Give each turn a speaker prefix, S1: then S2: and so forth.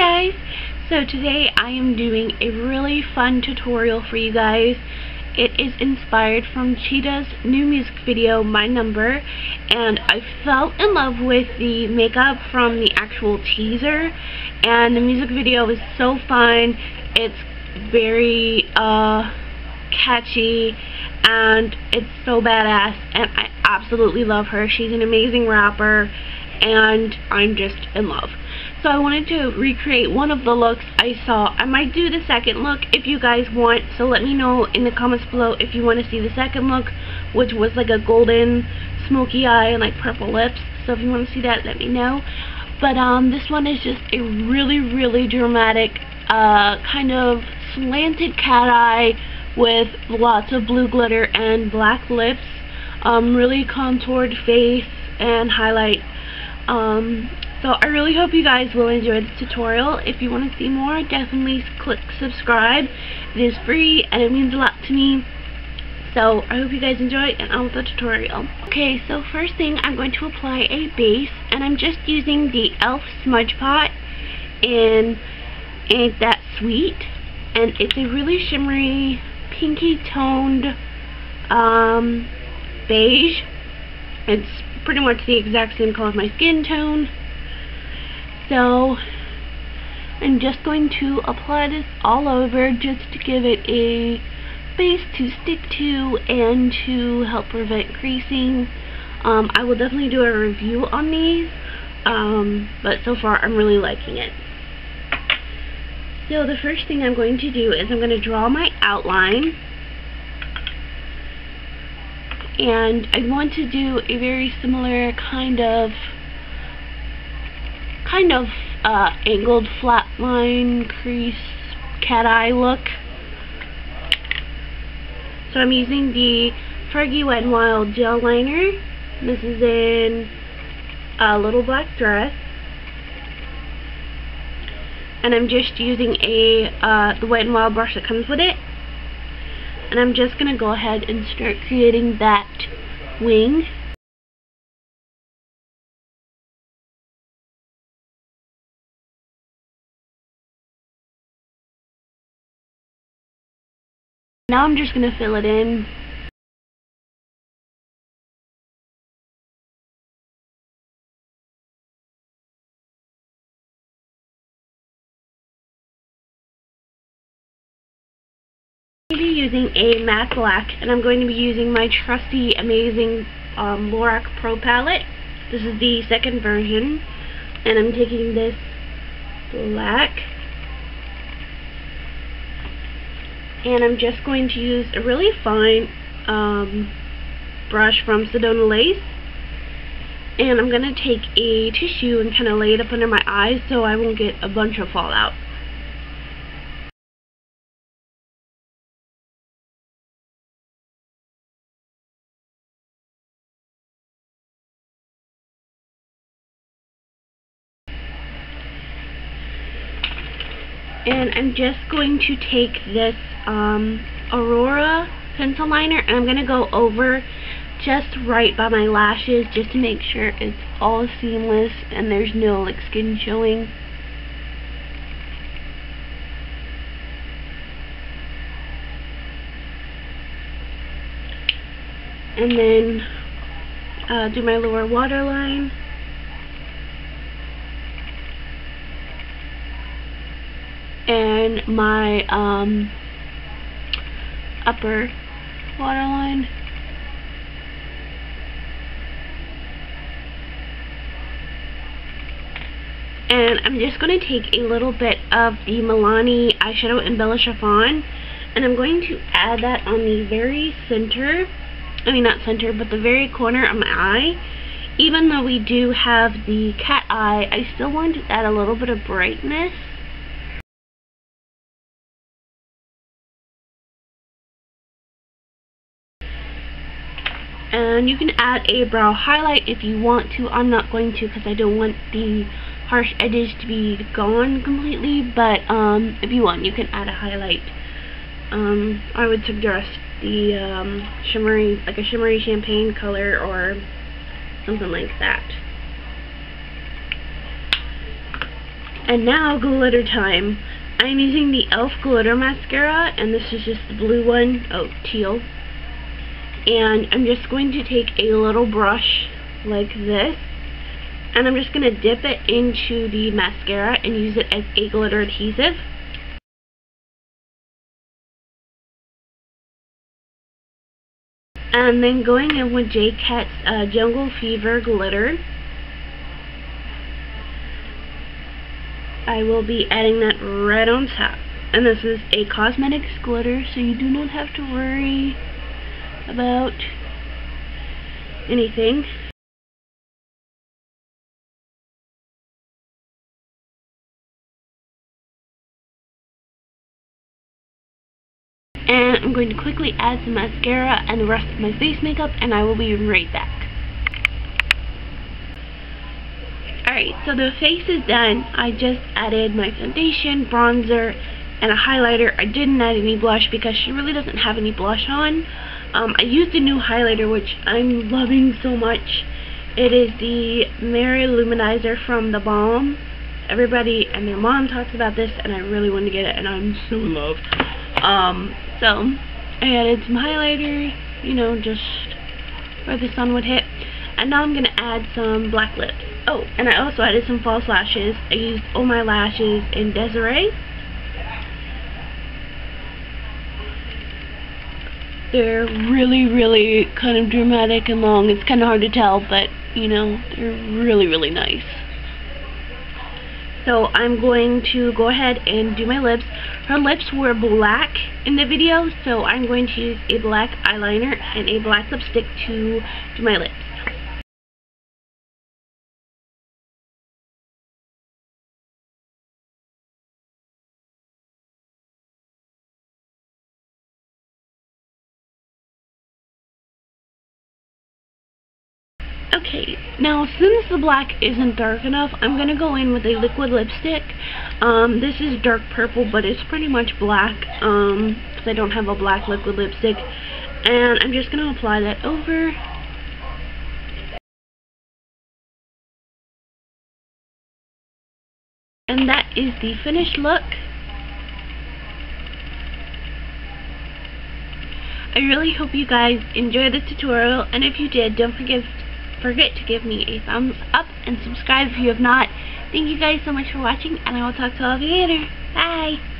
S1: guys! So today I am doing a really fun tutorial for you guys. It is inspired from Cheetah's new music video, My Number, and I fell in love with the makeup from the actual teaser, and the music video is so fun. It's very, uh, catchy, and it's so badass, and I absolutely love her. She's an amazing rapper, and I'm just in love. So I wanted to recreate one of the looks I saw. I might do the second look if you guys want, so let me know in the comments below if you want to see the second look, which was like a golden smoky eye and like purple lips. So if you want to see that, let me know. But um, this one is just a really, really dramatic, uh, kind of slanted cat eye with lots of blue glitter and black lips. Um, really contoured face and highlight. Um, so I really hope you guys will enjoy this tutorial. If you want to see more, definitely click subscribe. It is free and it means a lot to me. So I hope you guys enjoy and on with the tutorial. Okay, so first thing I'm going to apply a base and I'm just using the e.l.f. Smudge Pot in Ain't That Sweet. And it's a really shimmery, pinky toned um, beige. It's pretty much the exact same color of my skin tone. So I'm just going to apply this all over just to give it a base to stick to and to help prevent creasing. Um, I will definitely do a review on these, um, but so far I'm really liking it. So the first thing I'm going to do is I'm going to draw my outline. And I want to do a very similar kind of kind of uh, angled flat line crease cat eye look. So I'm using the Fergie Wet n Wild gel liner. This is in a little black dress. And I'm just using a uh, the Wet n Wild brush that comes with it. And I'm just going to go ahead and start creating that wing. Now I'm just going to fill it in. I'm going to be using a matte black and I'm going to be using my trusty amazing um, Lorac Pro palette. This is the second version and I'm taking this black and I'm just going to use a really fine um, brush from Sedona Lace and I'm going to take a tissue and kind of lay it up under my eyes so I won't get a bunch of fallout. And I'm just going to take this um, Aurora pencil liner and I'm going to go over just right by my lashes just to make sure it's all seamless and there's no like skin showing. And then uh, do my lower waterline. And my um, upper waterline. And I'm just going to take a little bit of the Milani eyeshadow embellish chiffon and I'm going to add that on the very center, I mean not center, but the very corner of my eye. Even though we do have the cat eye, I still want to add a little bit of brightness you can add a brow highlight if you want to. I'm not going to because I don't want the harsh edges to be gone completely, but um, if you want, you can add a highlight. Um, I would suggest the um, shimmery, like a shimmery champagne color or something like that. And now glitter time. I'm using the e.l.f. glitter mascara and this is just the blue one, oh teal. And I'm just going to take a little brush like this and I'm just going to dip it into the mascara and use it as a glitter adhesive. And then going in with J. Cat's uh, Jungle Fever Glitter. I will be adding that right on top. And this is a cosmetics glitter, so you do not have to worry about anything. And I'm going to quickly add some mascara and the rest of my face makeup, and I will be right back. Alright, so the face is done. I just added my foundation, bronzer, and a highlighter. I didn't add any blush because she really doesn't have any blush on. Um, I used a new highlighter, which I'm loving so much. It is the Mary-Lou Manizer from The Balm. Everybody and their mom talks about this, and I really want to get it, and I'm so in love. Um, so, I added some highlighter, you know, just where the sun would hit. And now I'm going to add some black lips. Oh, and I also added some false lashes. I used all my lashes in Desiree. They're really, really kind of dramatic and long. It's kind of hard to tell, but, you know, they're really, really nice. So I'm going to go ahead and do my lips. Her lips were black in the video, so I'm going to use a black eyeliner and a black lipstick to do my lips. Okay, now since the black isn't dark enough, I'm going to go in with a liquid lipstick. Um, this is dark purple, but it's pretty much black, um, because I don't have a black liquid lipstick. And I'm just going to apply that over. And that is the finished look. I really hope you guys enjoyed this tutorial, and if you did, don't forget forget to give me a thumbs up and subscribe if you have not. Thank you guys so much for watching, and I will talk to all of you later. Bye!